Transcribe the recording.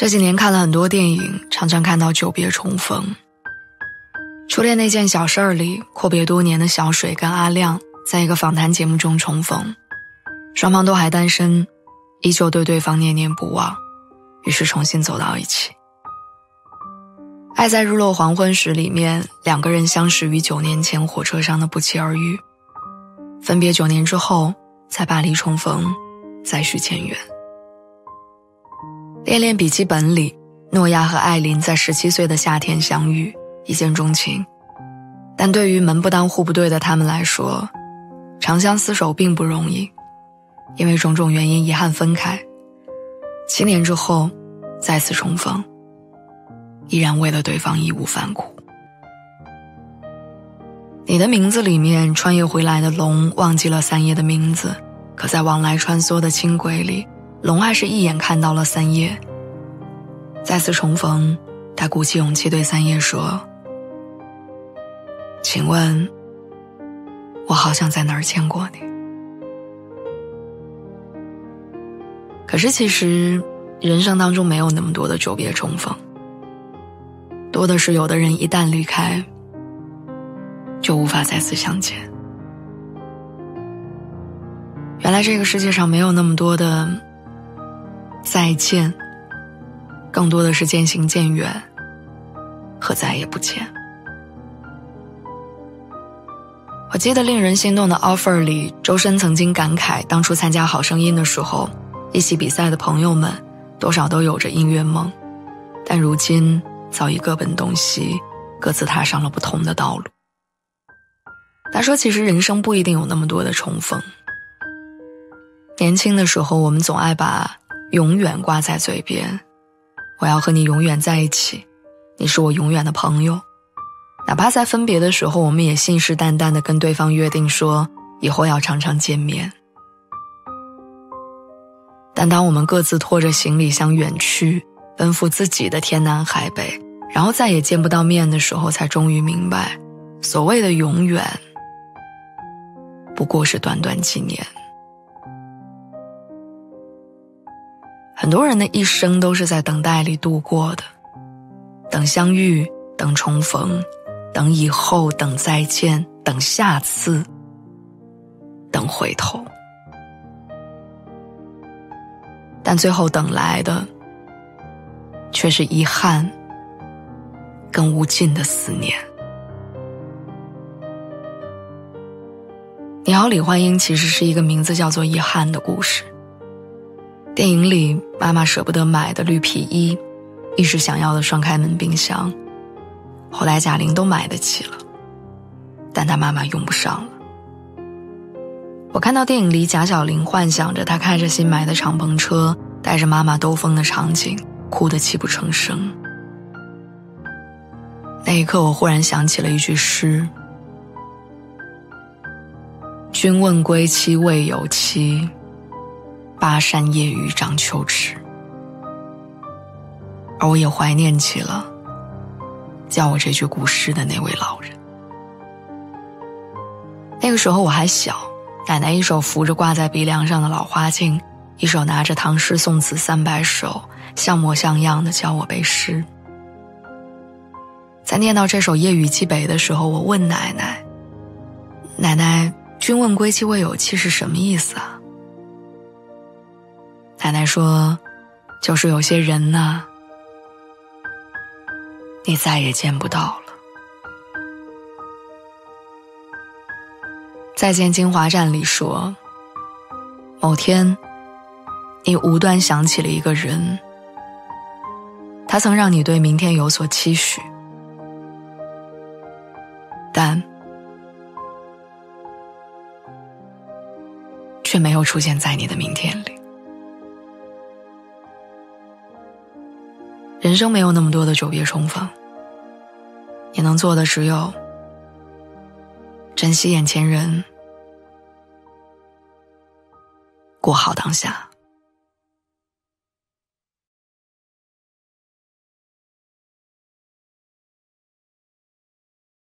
这几年看了很多电影，常常看到久别重逢。初恋那件小事儿里，阔别多年的小水跟阿亮在一个访谈节目中重逢，双方都还单身，依旧对对方念念不忘，于是重新走到一起。《爱在日落黄昏时》里面，两个人相识于九年前火车上的不期而遇，分别九年之后在巴黎重逢，再续前缘。《恋恋笔记本》里，诺亚和艾琳在十七岁的夏天相遇，一见钟情。但对于门不当户不对的他们来说，长相厮守并不容易，因为种种原因遗憾分开。七年之后，再次重逢，依然为了对方义无反顾。你的名字里面，穿越回来的龙忘记了三叶的名字，可在往来穿梭的轻轨里。龙还是一眼看到了三叶。再次重逢，他鼓起勇气对三叶说：“请问，我好像在哪儿见过你。”可是其实，人生当中没有那么多的久别重逢，多的是有的人一旦离开，就无法再次相见。原来这个世界上没有那么多的。再见，更多的是渐行渐远和再也不见。我记得令人心动的 offer 里，周深曾经感慨，当初参加《好声音》的时候，一起比赛的朋友们多少都有着音乐梦，但如今早已各奔东西，各自踏上了不同的道路。他说：“其实人生不一定有那么多的重逢。年轻的时候，我们总爱把……”永远挂在嘴边，我要和你永远在一起，你是我永远的朋友。哪怕在分别的时候，我们也信誓旦旦地跟对方约定说以后要常常见面。但当我们各自拖着行李箱远去，奔赴自己的天南海北，然后再也见不到面的时候，才终于明白，所谓的永远，不过是短短几年。很多人的一生都是在等待里度过的，等相遇，等重逢，等以后，等再见，等下次，等回头。但最后等来的，却是遗憾，跟无尽的思念。你好，李焕英其实是一个名字叫做遗憾的故事。电影里，妈妈舍不得买的绿皮衣，一直想要的双开门冰箱，后来贾玲都买得起了，但她妈妈用不上了。我看到电影里贾小玲幻想着她开着新买的敞篷车，带着妈妈兜风的场景，哭得泣不成声。那一刻，我忽然想起了一句诗：“君问归期未有期。”巴山夜雨涨秋池，而我也怀念起了教我这句古诗的那位老人。那个时候我还小，奶奶一手扶着挂在鼻梁上的老花镜，一手拿着唐诗宋词三百首，像模像样的教我背诗。在念到这首《夜雨寄北》的时候，我问奶奶：“奶奶，君问归期未有期是什么意思啊？”奶奶说：“就是有些人呢，你再也见不到了。”《再见金华站》里说：“某天，你无端想起了一个人，他曾让你对明天有所期许，但却没有出现在你的明天里。”人生没有那么多的久别重逢，你能做的只有珍惜眼前人，过好当下。